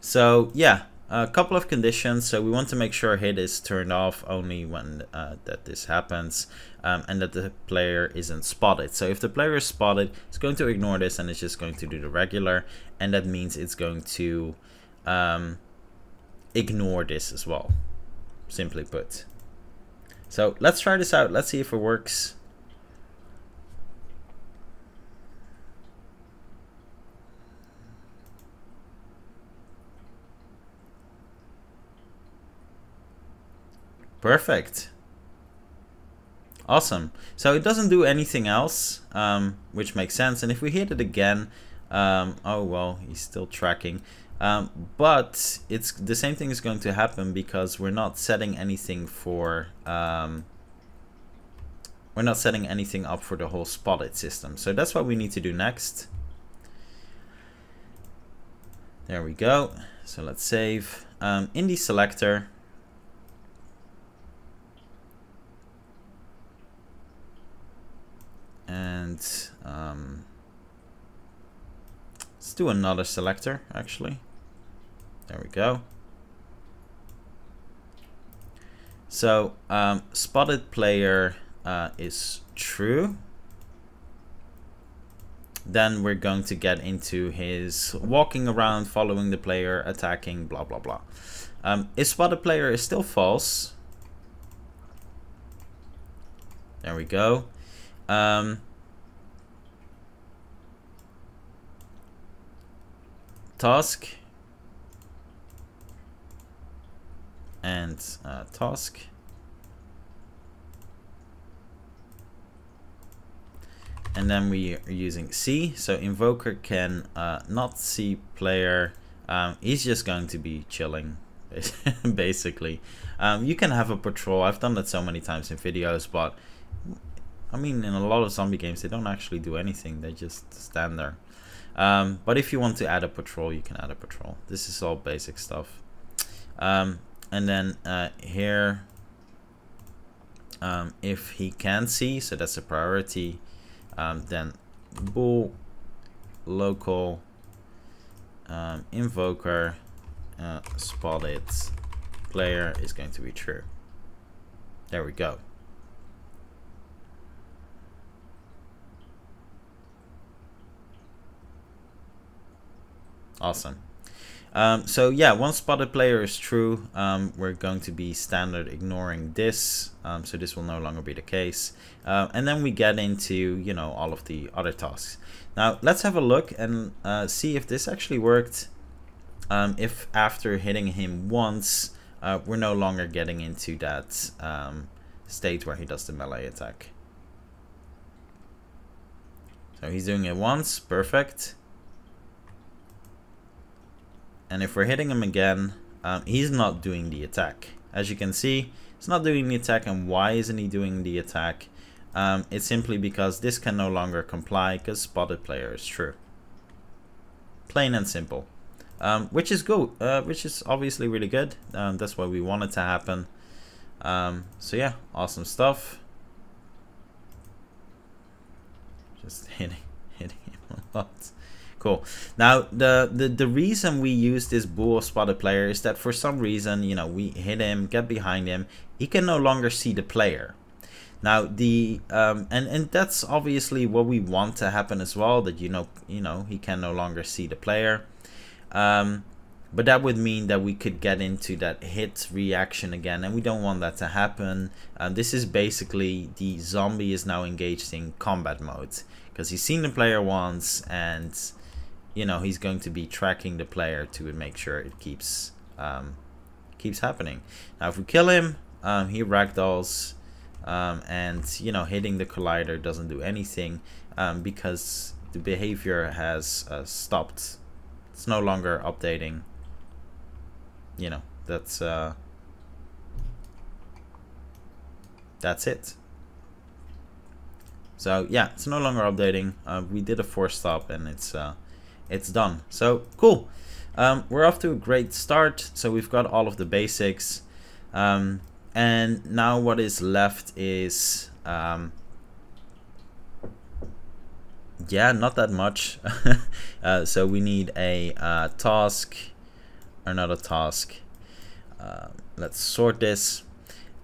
So yeah, a couple of conditions. So we want to make sure hit is turned off only when uh, that this happens um, and that the player isn't spotted. So if the player is spotted, it's going to ignore this and it's just going to do the regular. And that means it's going to um, ignore this as well, simply put. So let's try this out. Let's see if it works. Perfect. Awesome. So it doesn't do anything else, um, which makes sense. And if we hit it again, um, oh well, he's still tracking. Um, but it's the same thing is going to happen because we're not setting anything for um, we're not setting anything up for the whole spotted system. So that's what we need to do next. There we go. So let's save. Um, in the selector, and um, let's do another selector actually. There we go. So um, spotted player uh, is true. Then we're going to get into his walking around, following the player, attacking, blah blah blah. Um, if spotted player is still false, there we go. Um, task. And uh, task. And then we are using C. So invoker can uh, not see player. Um, he's just going to be chilling basically. Um, you can have a patrol. I've done that so many times in videos but I mean, in a lot of zombie games, they don't actually do anything. They just stand there. Um, but if you want to add a patrol, you can add a patrol. This is all basic stuff. Um, and then uh, here, um, if he can see, so that's a priority, um, then bool local um, invoker uh, spotted player is going to be true. There we go. Awesome. Um, so yeah, once spotted player is true, um, we're going to be standard ignoring this. Um, so this will no longer be the case. Uh, and then we get into, you know, all of the other tasks. Now let's have a look and uh, see if this actually worked. Um, if after hitting him once, uh, we're no longer getting into that um, state where he does the melee attack. So he's doing it once, perfect. And if we're hitting him again, um, he's not doing the attack. As you can see, he's not doing the attack. And why isn't he doing the attack? Um, it's simply because this can no longer comply because spotted player is true. Plain and simple. Um, which is good, uh, which is obviously really good. Um, that's why we want it to happen. Um, so yeah, awesome stuff. Just hitting, hitting him a lot. Cool. Now, the, the, the reason we use this bool spotted player is that for some reason, you know, we hit him, get behind him, he can no longer see the player. Now the um, and and that's obviously what we want to happen as well. That you know you know he can no longer see the player, um, but that would mean that we could get into that hit reaction again, and we don't want that to happen. Um, this is basically the zombie is now engaged in combat mode because he's seen the player once and you know he's going to be tracking the player to make sure it keeps um, keeps happening. Now if we kill him, um, he ragdolls, um, and you know hitting the collider doesn't do anything um, because the behavior has uh, stopped. It's no longer updating. You know that's uh, that's it. So yeah, it's no longer updating. Uh, we did a force stop and it's uh, it's done. So cool. Um, we're off to a great start. So we've got all of the basics. Um, and now what is left is, um, yeah, not that much. uh, so we need a uh, task, another task. Uh, let's sort this.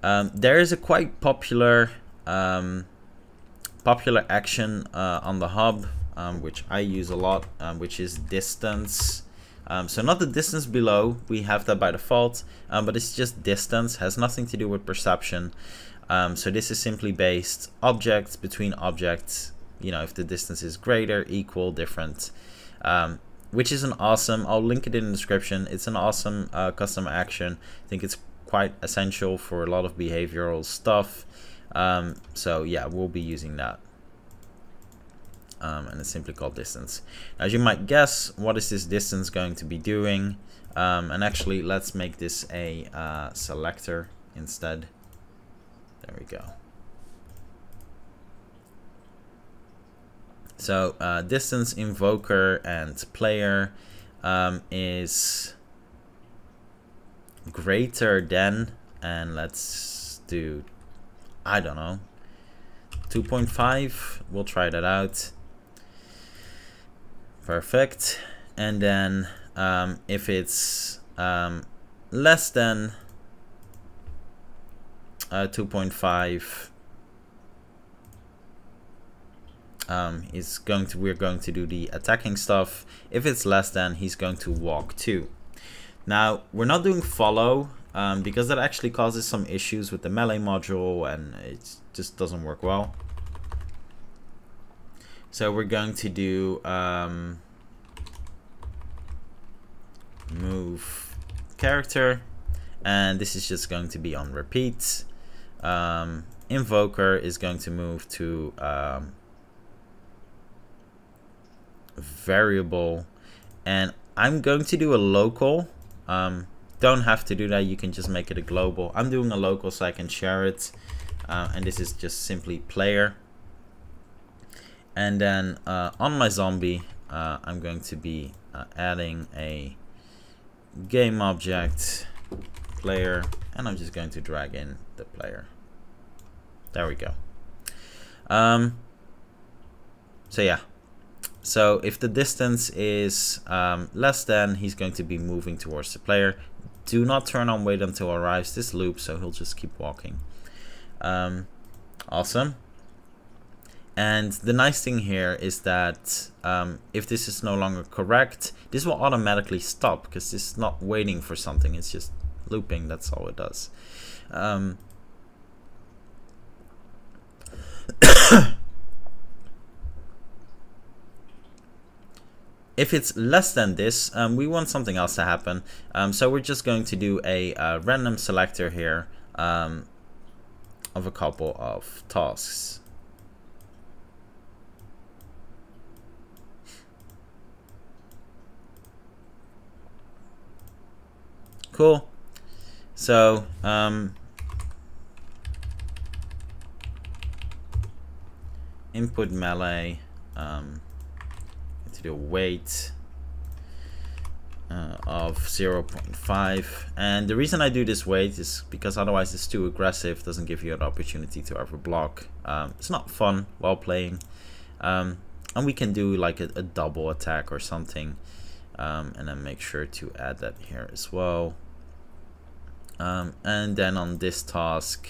Um, there is a quite popular um, popular action uh, on the hub um, which I use a lot, um, which is distance. Um, so not the distance below, we have that by default, um, but it's just distance, has nothing to do with perception. Um, so this is simply based objects between objects, you know, if the distance is greater, equal, different, um, which is an awesome, I'll link it in the description. It's an awesome uh, custom action. I think it's quite essential for a lot of behavioral stuff. so yeah, we'll be using that um, and it's simply called distance. As you might guess, what is this distance going to be doing? Um, and actually, let's make this a uh, selector instead. There we go. So uh, distance, invoker, and player. um, is greater than, and let's do, I don't know, 2.5. We'll try that out. Perfect. And then um, if it's um, less than uh, 2.5 um, he's going to we're going to do the attacking stuff. If it's less than he's going to walk too. Now we're not doing follow um, because that actually causes some issues with the melee module and it just doesn't work well so we're going to do um, move character and this is just going to be on repeat. Um, invoker is going to move to um, variable and I'm going to do a local. Um, don't have to do that. You can just make it a global. I'm doing a local so I can share it. Uh, and this is just simply player and then uh, on my zombie uh, I'm going to be uh, adding a game object player and I'm just going to drag in the player there we go um, so yeah so if the distance is um, less than, he's going to be moving towards the player. Do not turn on wait until arrives this loop, so he'll just keep walking. Um, awesome. And the nice thing here is that um, if this is no longer correct, this will automatically stop because this is not waiting for something. It's just looping. That's all it does. Um, if it's less than this, um, we want something else to happen. Um, so we're just going to do a, a random selector here um, of a couple of tasks. Cool. So, um, input melee. Um, to do a wait uh, of 0.5 and the reason I do this wait is because otherwise it's too aggressive doesn't give you an opportunity to ever block um, it's not fun while playing um, and we can do like a, a double attack or something um, and then make sure to add that here as well um, and then on this task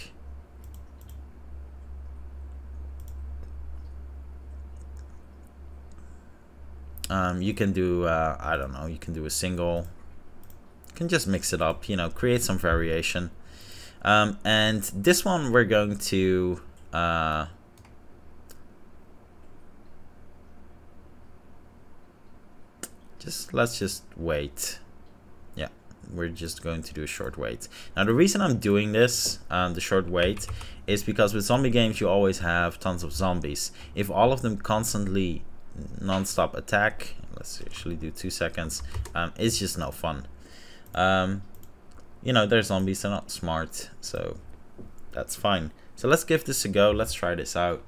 Um, you can do, uh, I don't know, you can do a single. You can just mix it up, you know, create some variation. Um, and this one we're going to uh, just let's just wait. We're just going to do a short wait. Now the reason I'm doing this, um, the short wait, is because with zombie games you always have tons of zombies. If all of them constantly non-stop attack let's actually do two seconds um, it's just no fun um, you know they're zombies they're not smart so that's fine so let's give this a go let's try this out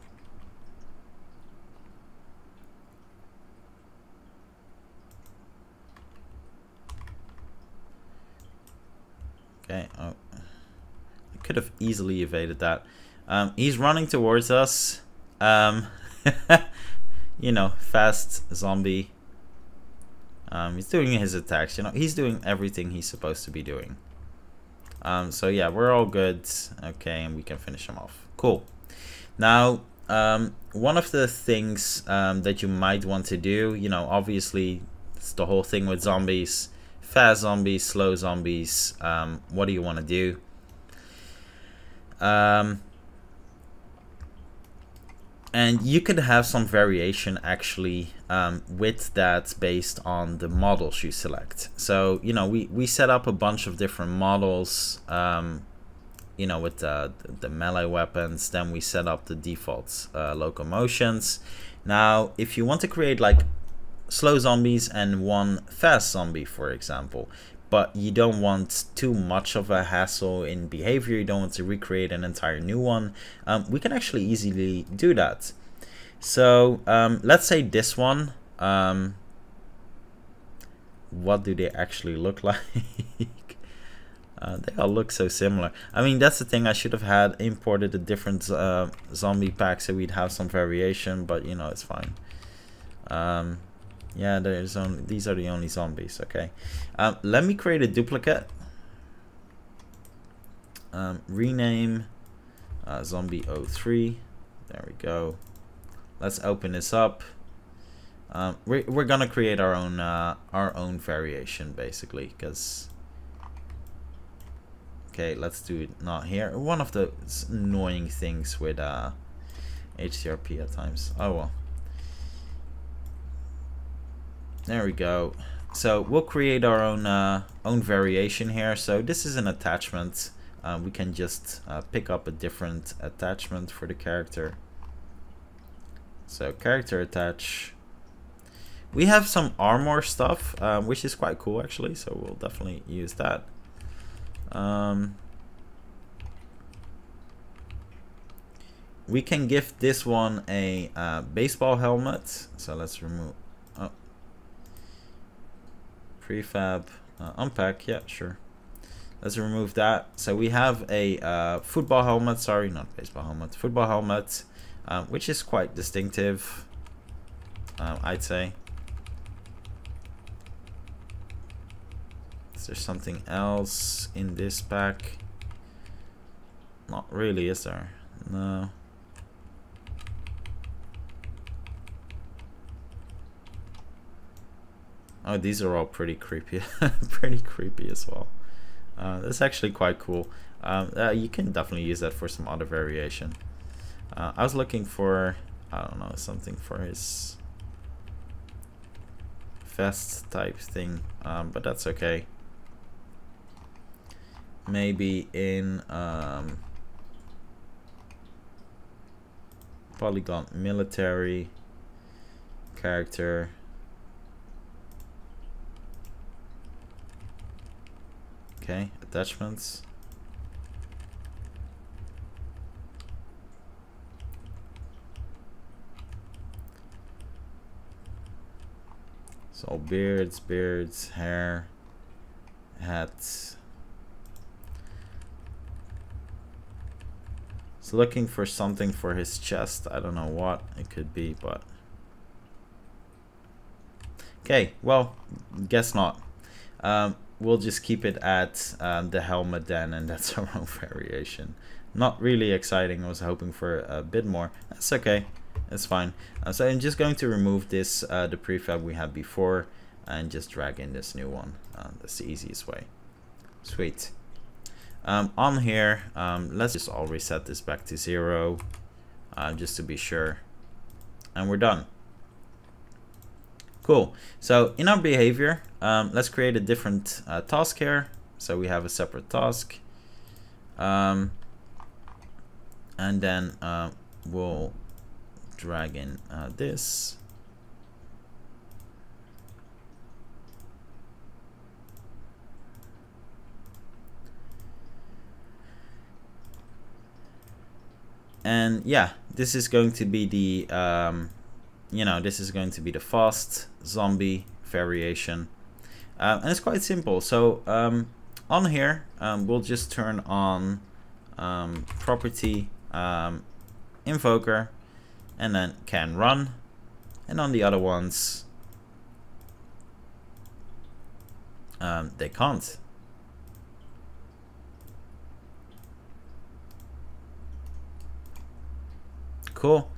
okay oh I could have easily evaded that um, he's running towards us um, you know, fast zombie. Um, he's doing his attacks, you know, he's doing everything he's supposed to be doing. Um, so yeah, we're all good. Okay, and we can finish him off. Cool. Now, um, one of the things um, that you might want to do, you know, obviously, it's the whole thing with zombies. Fast zombies, slow zombies. Um, what do you want to do? Um, and you could have some variation actually um, with that based on the models you select so you know we we set up a bunch of different models um, you know with the, the melee weapons then we set up the default uh, locomotions now if you want to create like slow zombies and one fast zombie for example but you don't want too much of a hassle in behavior you don't want to recreate an entire new one um, we can actually easily do that so um, let's say this one um, what do they actually look like? uh, they all look so similar. I mean, that's the thing. I should have had imported a different uh, zombie pack so we'd have some variation, but you know, it's fine. Um, yeah, there's only these are the only zombies. Okay, um, let me create a duplicate. Um, rename uh, zombie 03. There we go. Let's open this up. Um, we're, we're gonna create our own uh, our own variation basically because okay let's do it not here one of the annoying things with uh, HDRP at times oh well there we go. So we'll create our own uh, own variation here. So this is an attachment. Uh, we can just uh, pick up a different attachment for the character. So character attach. We have some armor stuff um, which is quite cool actually so we'll definitely use that. Um, we can give this one a uh, baseball helmet. So let's remove. Prefab uh, unpack yeah sure Let's remove that. So we have a uh, football helmet, sorry, not baseball helmet, football helmet, um, which is quite distinctive, uh, I'd say. Is there something else in this pack? Not really, is there? No. Oh, these are all pretty creepy. pretty creepy as well. Uh, that's actually quite cool. Um, uh, you can definitely use that for some other variation. Uh, I was looking for, I don't know, something for his vest type thing, um, but that's okay. Maybe in um, polygon military character Okay, attachments. So beards, beards, hair, hats. So looking for something for his chest. I don't know what it could be, but... Okay, well, guess not. Um, we'll just keep it at um, the helmet then and that's our own variation. Not really exciting. I was hoping for a bit more. That's okay. That's fine. Uh, so I'm just going to remove this uh, the prefab we had before and just drag in this new one. Uh, that's the easiest way. Sweet. Um, on here um, let's just all reset this back to zero uh, just to be sure. And we're done Cool. So in our behavior, um, let's create a different uh, task here. So we have a separate task. Um, and then uh, we'll drag in uh, this. And yeah, this is going to be the um, you know, this is going to be the fast zombie variation. Uh, and it's quite simple. So um, on here, um, we'll just turn on um, property um, invoker and then can run. And on the other ones, um, they can't. Cool.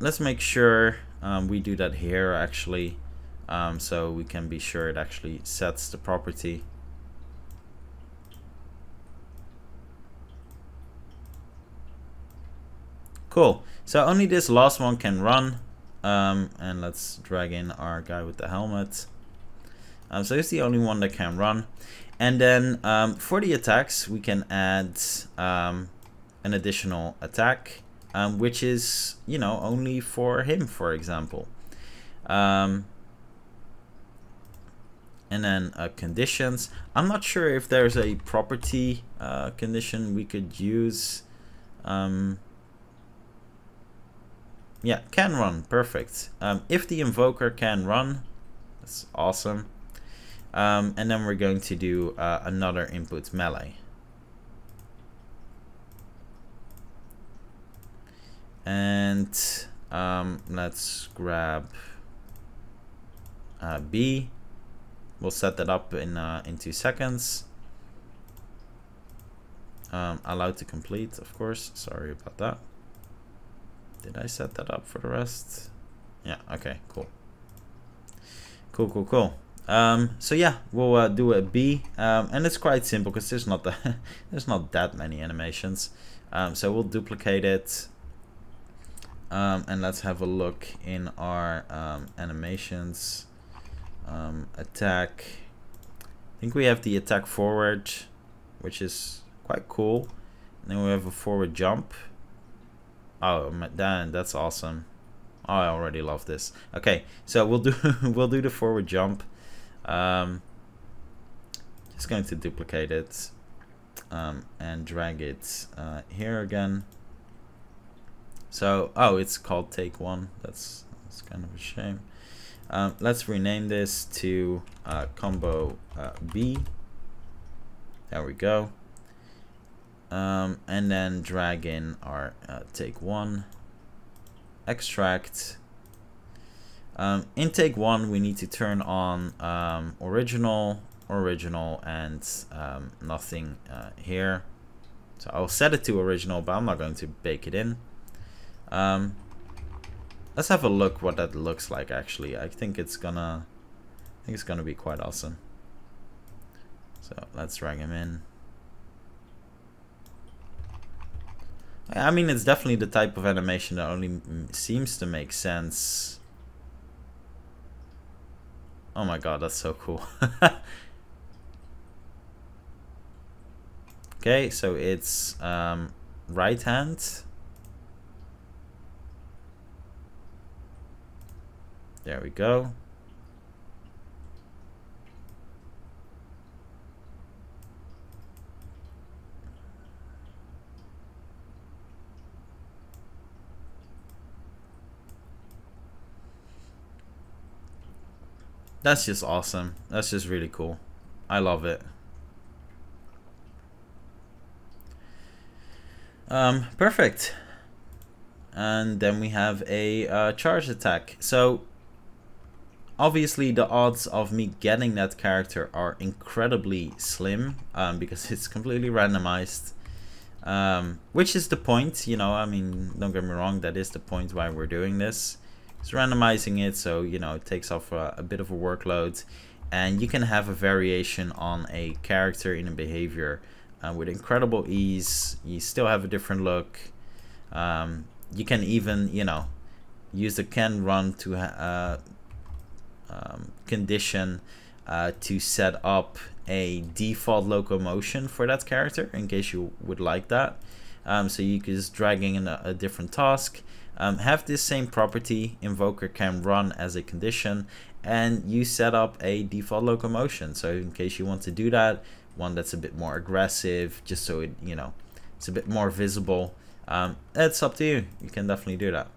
Let's make sure um, we do that here actually. Um, so we can be sure it actually sets the property. Cool. So only this last one can run. Um, and let's drag in our guy with the helmet. Um, so it's the only one that can run. And then um, for the attacks we can add um, an additional attack um, which is, you know, only for him, for example. Um, and then uh, conditions. I'm not sure if there's a property uh, condition we could use. Um, yeah, can run, perfect. Um, if the invoker can run, That's awesome. Um, and then we're going to do uh, another input melee. And um, let's grab uh, B. We'll set that up in, uh, in two seconds. Um, allowed to complete, of course. Sorry about that. Did I set that up for the rest? Yeah, okay, cool. Cool, cool, cool. Um, so yeah, we'll uh, do a B, um, and it's quite simple because there's not the there's not that many animations. Um, so we'll duplicate it, um, and let's have a look in our um, animations. Um, attack. I think we have the attack forward, which is quite cool. And then we have a forward jump. Oh, man, that's awesome. Oh, I already love this. Okay, so we'll do we'll do the forward jump. Um, just going to duplicate it um, and drag it uh, here again. So, oh, it's called take one. That's that's kind of a shame. Um, let's rename this to uh, combo uh, B. There we go. Um, and then drag in our uh, take one, extract. Um, in take one, we need to turn on um, original, original, and um, nothing uh, here. So I'll set it to original, but I'm not going to bake it in. Um, Let's have a look what that looks like actually. I think it's gonna I think it's gonna be quite awesome. So let's drag him in. I mean, it's definitely the type of animation that only seems to make sense. Oh my god, that's so cool. okay, so it's um, right hand. There we go. That's just awesome. That's just really cool. I love it. Um, perfect. And then we have a uh, charge attack. So obviously the odds of me getting that character are incredibly slim um, because it's completely randomized. Um, which is the point you know? I mean don't get me wrong that is the point why we're doing this. It's randomizing it so you know it takes off a, a bit of a workload. And you can have a variation on a character in a behavior uh, with incredible ease. You still have a different look. Um, you can even you know use the can run to uh, um, condition uh, to set up a default locomotion for that character in case you would like that. Um, so you can just dragging in a, a different task. Um, have this same property, invoker can run as a condition, and you set up a default locomotion. So in case you want to do that, one that's a bit more aggressive, just so it, you know, it's a bit more visible. Um, it's up to you. You can definitely do that.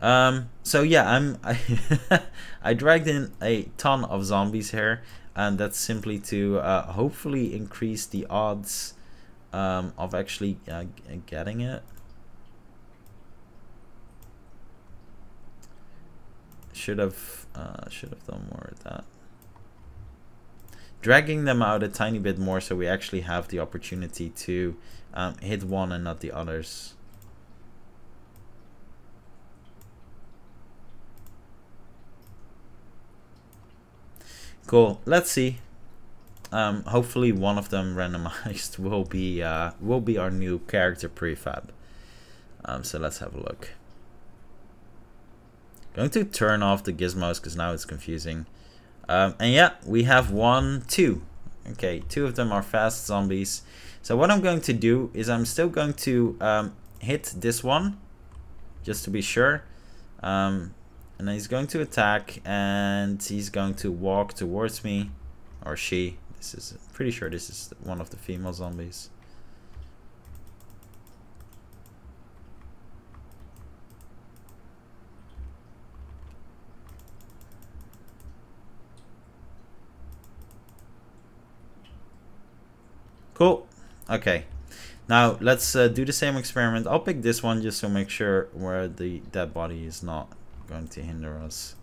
Um, so yeah, I'm I, I dragged in a ton of zombies here, and that's simply to uh, hopefully increase the odds um, of actually uh, getting it. Should have uh, should have done more of that. Dragging them out a tiny bit more so we actually have the opportunity to um, hit one and not the others. Cool. Let's see. Um, hopefully one of them randomized will be uh, will be our new character prefab. Um, so let's have a look. Going to turn off the gizmos because now it's confusing. Um, and yeah, we have one, two. Okay, two of them are fast zombies. So what I'm going to do is I'm still going to um, hit this one, just to be sure. Um, and he's going to attack and he's going to walk towards me. Or she. This is I'm pretty sure this is one of the female zombies. Cool. Okay. Now let's uh, do the same experiment. I'll pick this one just to make sure where the dead body is not going to hinder us.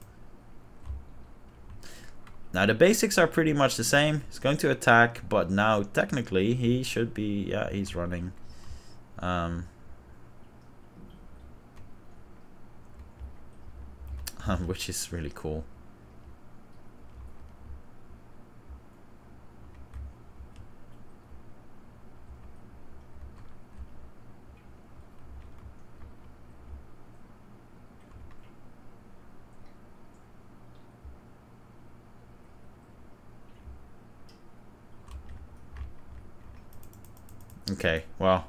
Now the basics are pretty much the same. He's going to attack, but now technically he should be, yeah, he's running. Um, which is really cool. Okay, well,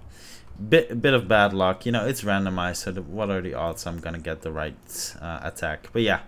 bit bit of bad luck. You know, it's randomized, so the, what are the odds I'm gonna get the right uh, attack? But yeah,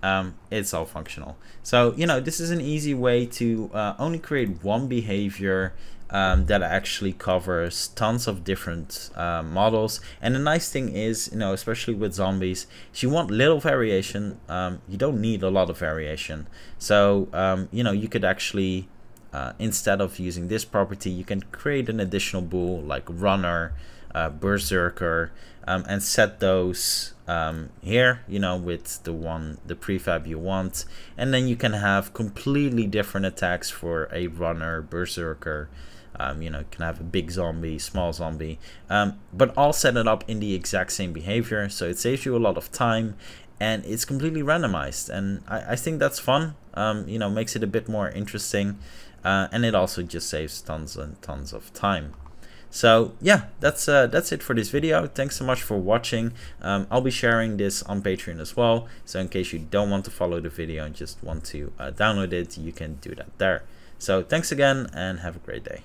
um, it's all functional. So you know, this is an easy way to uh, only create one behavior um, that actually covers tons of different uh, models. And the nice thing is, you know, especially with zombies, if you want little variation, um, you don't need a lot of variation. So um, you know, you could actually uh, instead of using this property, you can create an additional bool like runner, uh, berserker, um, and set those um, here, you know, with the one, the prefab you want. And then you can have completely different attacks for a runner, berserker, um, you know, you can have a big zombie, small zombie, um, but all set it up in the exact same behavior. So it saves you a lot of time and it's completely randomized. And I, I think that's fun, um, you know, makes it a bit more interesting uh, and it also just saves tons and tons of time. So yeah, that's uh, that's it for this video. Thanks so much for watching. Um, I'll be sharing this on Patreon as well. So in case you don't want to follow the video and just want to uh, download it, you can do that there. So thanks again and have a great day.